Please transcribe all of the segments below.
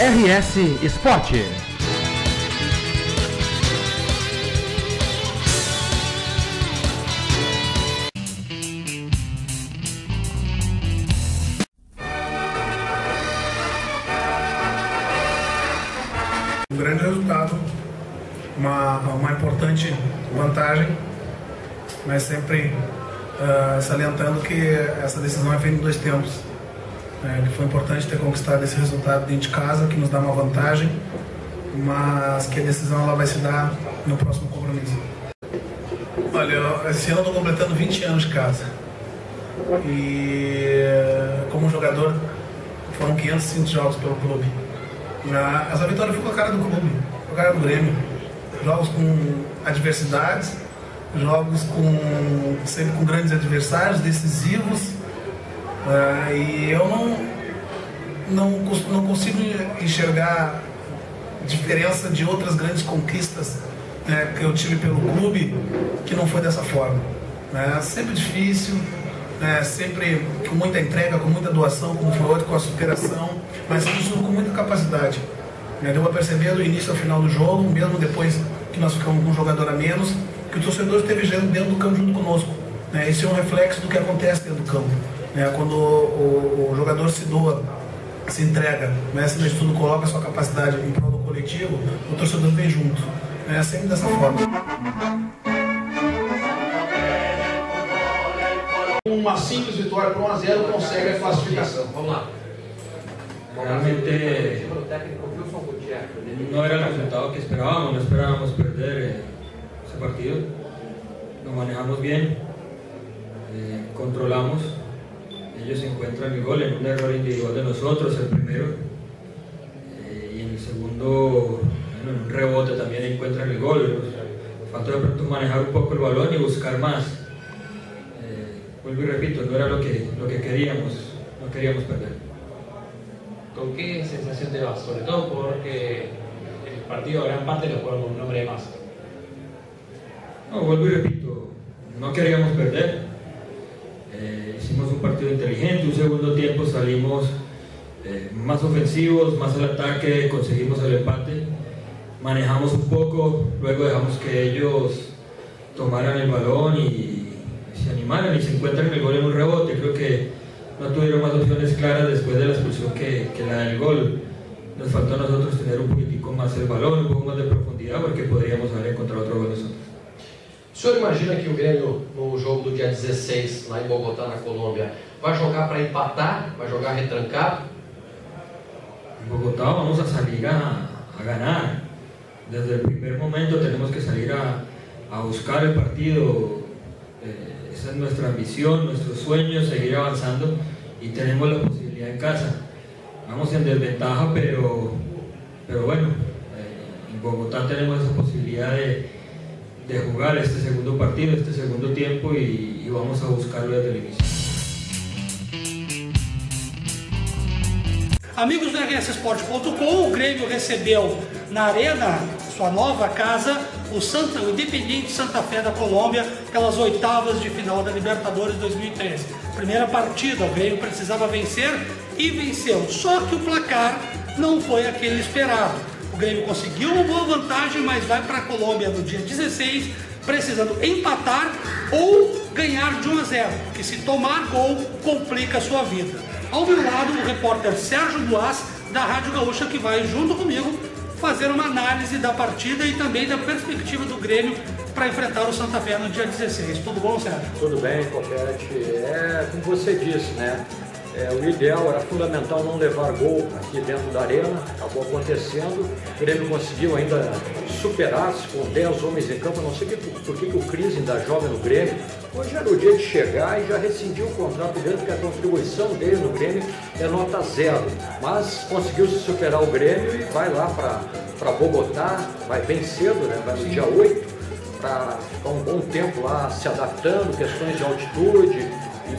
RS Esporte. Um grande resultado, uma, uma importante vantagem, mas sempre uh, salientando que essa decisão é feita em dois tempos. É, foi importante ter conquistado esse resultado dentro de casa, que nos dá uma vantagem, mas que a decisão ela vai se dar no próximo compromisso. Olha, esse ano eu estou completando 20 anos de casa. E como jogador foram 505 jogos pelo clube. Essa vitória foi com a cara do clube, com a cara do Grêmio. Jogos com adversidades, jogos com sempre com grandes adversários, decisivos. Uh, e eu não, não, não consigo enxergar diferença de outras grandes conquistas né, que eu tive pelo clube que não foi dessa forma. Né? Sempre difícil, né? sempre com muita entrega, com muita doação, foi hoje, com a superação, mas tudo com muita capacidade. Né? Deu a perceber do início ao final do jogo, mesmo depois que nós ficamos com um jogador a menos, que o torcedor esteve dentro do campo junto conosco. Né? Isso é um reflexo do que acontece dentro do campo. Né? Quando o, o, jogador se doa, se entrega, né? acima de tudo coloca a sua capacidade em prol do coletivo, o torcedor vem junto. É sempre dessa forma. Uma simples vitória por 1 a 0 consegue a classificação. Vamos lá. Realmente no era el resultado que esperábamos, no esperábamos perder ese partido. Lo manejamos bien, eh, controlamos. Ellos encuentran el gol en un error individual de nosotros, el primero. Eh, y en el segundo, bueno, en un rebote también encuentran el gol. Falta de pronto manejar un poco el balón y buscar más. Eh, vuelvo y repito, no era lo que, lo que queríamos, no queríamos perder. ¿Con qué sensación te vas? Sobre todo porque el partido gran parte lo juega con un hombre de más. No, vuelvo y repito, no queríamos perder. Eh, hicimos un partido inteligente, un segundo tiempo salimos eh, más ofensivos, más al ataque, conseguimos el empate, manejamos un poco, luego dejamos que ellos tomaran el balón y se animaran y se encuentran el gol en un rebote. Creo que no tuvieron más opciones claras después de la expulsión que, que la del gol. Nos faltó a nosotros tener un poquitico más el balón, un poco más de profundidad, porque podríamos haber encontrado otro gol nosotros. O senhor imagina que o Grêmio, no dia 16, lá em Bogotá, na Colômbia, vai jogar para empatar, vai jogar retrancado? En Bogotá vamos a salir a, a ganar. Desde el primer momento tenemos que salir a, a buscar el partido. Eh, esa es nuestra ambición, nuestro sueño, seguir avanzando y tenemos la posibilidad en casa. Vamos en desventaja, pero, pero bueno, eh, en Bogotá tenemos esa posibilidad de de jugar este segundo partido, este segundo tiempo y, y vamos a buscarlo desde el inicio. Amigos do RSSport.com, o Grêmio recebeu na Arena, sua nova casa, o, Santa, o Independiente Santa Fé da Colômbia, pelas oitavas de final da Libertadores 2013. Primeira partida, o Grêmio precisava vencer e venceu, só que o placar não foi aquele esperado. O Grêmio conseguiu uma boa vantagem, mas vai para a Colômbia no dia 16, precisando empatar ou ganhar de 1 a 0, porque se tomar gol, complica a sua vida. Ao meu lado, o repórter Sérgio Duas, da Rádio Gaúcha, que vai junto comigo fazer uma análise da partida e também da perspectiva do Grêmio para enfrentar o Santa Fé no dia 16. Tudo bom, Sérgio? Tudo bem, Copete. É como você disse, né? É, o ideal era fundamental não levar gol aqui dentro da arena, acabou acontecendo. O Grêmio conseguiu ainda superar-se com 10 homens em campo. Não sei por que, o Cris ainda joga no Grêmio. Hoje era o dia de chegar e já rescindiu o contrato dele, porque a contribuição dele no Grêmio é nota zero. Mas conseguiu se superar o Grêmio e vai lá para Bogotá, vai bem cedo, né? vai no dia 8 para ficar um bom tempo lá se adaptando, questões de altitude,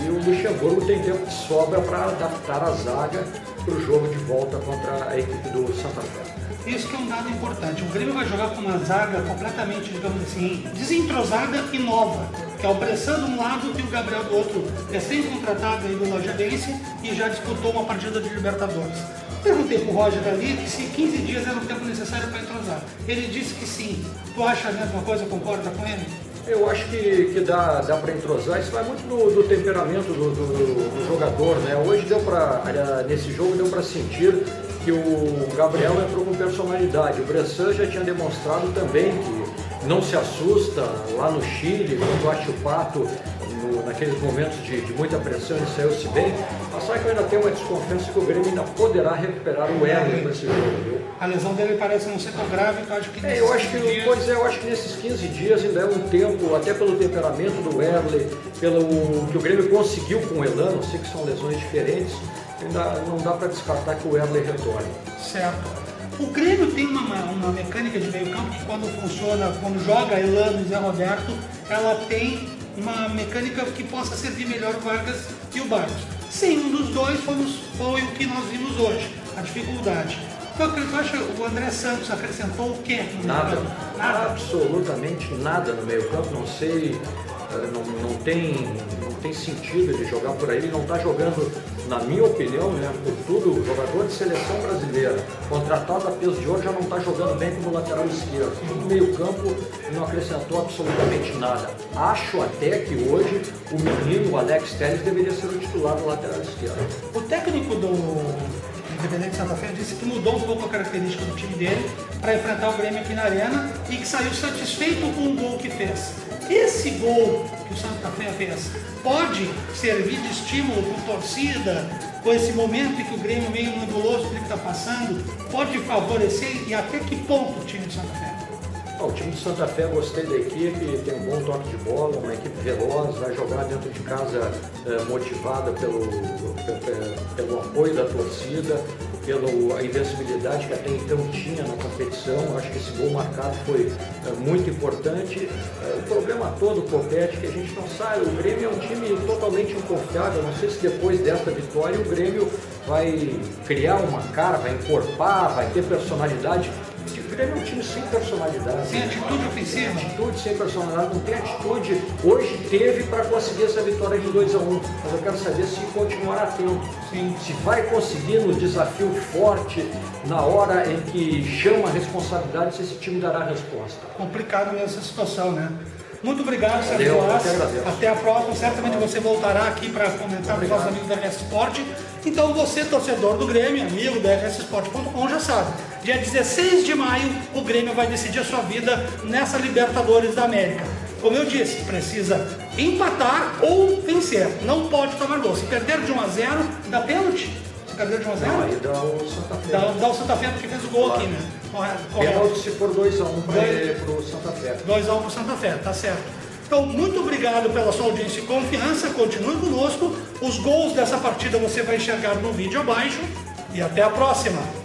e o Luxemburgo tem tempo de sobra para adaptar a zaga para o jogo de volta contra a equipe do Santa Fé. Isso que é um dado importante. O Grêmio vai jogar com uma zaga completamente, digamos assim, desentrosada e nova. que é o Bressan de um lado e o Gabriel do outro, recém-contratado aí do Lajadense e já disputou uma partida de Libertadores. Perguntei pro Roger ali se 15 dias era o tempo necessário para entrosar. Ele disse que sim. Tu acha a mesma coisa, concorda com ele? Eu acho que, que dá, dá para entrosar, isso vai muito do, do temperamento do, do, do, jogador, né? Hoje deu para, nesse jogo deu para sentir que o Gabriel entrou com personalidade. O Bressan já tinha demonstrado também que não se assusta lá no Chile, quando acha o pato no, naqueles momentos de, de, muita pressão, ele saiu-se bem. Mas só que eu ainda tenho uma desconfiança que o Grêmio ainda poderá recuperar o Erlen para esse jogo, viu? A lesão dele parece não ser tão grave, então acho que é, eu acho que, dias... Pois é, eu acho que nesses 15 dias ainda é um tempo, até pelo temperamento do Erlen, pelo que o Grêmio conseguiu com o Elano, sei que são lesões diferentes, ainda não dá para descartar que o Erlen retorne. Certo. O Grêmio tem uma, uma mecânica de meio campo que quando funciona, quando joga Elano e Zé Roberto, ela tem uma mecânica que possa servir melhor o Vargas e o Barros. Sem um dos dois fomos, foi o que nós vimos hoje, a dificuldade. Então, tu acha o André Santos acrescentou o quê? Nada, nada, absolutamente nada no meio campo, não sei não, não, tem, não tem sentido ele jogar por aí, ele não está jogando, na minha opinião, né, por tudo, jogador de seleção brasileira, contratado a peso de ouro, já não está jogando bem como lateral esquerdo. No meio campo não acrescentou absolutamente nada. Acho até que hoje o menino, o Alex Telles, deveria ser o titular do lateral esquerdo. O técnico do Independente Santa Fé disse que mudou um pouco a característica do time dele para enfrentar o Grêmio aqui na Arena e que saiu satisfeito com o gol que fez. Esse gol que o Santa Fé fez pode servir de estímulo para torcida, com esse momento em que o Grêmio meio nebuloso que está passando, pode favorecer e até que ponto o time de Santa Fé? O time de Santa Fé, gostei da equipe, tem um bom toque de bola, uma equipe veloz, vai jogar dentro de casa eh, motivada pelo, pelo, apoio da torcida, pela invencibilidade que até então tinha na competição. Acho que esse gol marcado foi eh, muito importante. Eh, o problema todo, Copete, que a gente não sabe, o Grêmio é um time totalmente inconfiável. Não sei se depois desta vitória o Grêmio vai criar uma cara, vai encorpar, vai ter personalidade. Grêmio é um time sem personalidade. Sem atitude ofensiva. Atitude sem personalidade, não tem atitude. Hoje teve para conseguir essa vitória de 2 a 1 um, mas eu quero saber se continuará tendo. Sim. Se vai conseguir no desafio forte, na hora em que chama a responsabilidade, se esse time dará resposta. Complicado mesmo essa situação, né? Muito obrigado, Sérgio. Até a próxima. Certamente você voltará aqui para comentar com os nossos amigos da RS Sport. Então você, torcedor do Grêmio, amigo da rssport.com, já sabe. Dia 16 de maio, o Grêmio vai decidir a sua vida nessa Libertadores da América. Como eu disse, precisa empatar ou vencer. Não pode tomar gol. Se perder de 1 a 0, dá pênalti. Se perder de 1 a 0, Não, aí dá o Santa Fé. Dá, dá o Santa Fé porque fez o gol claro. aqui, né? Correto. se for 2x1 um para o Santa Fé. 2x1 um para o Santa Fé, tá certo. Então, muito obrigado pela sua audiência e confiança. Continue conosco. Os gols dessa partida você vai enxergar no vídeo abaixo. E até a próxima.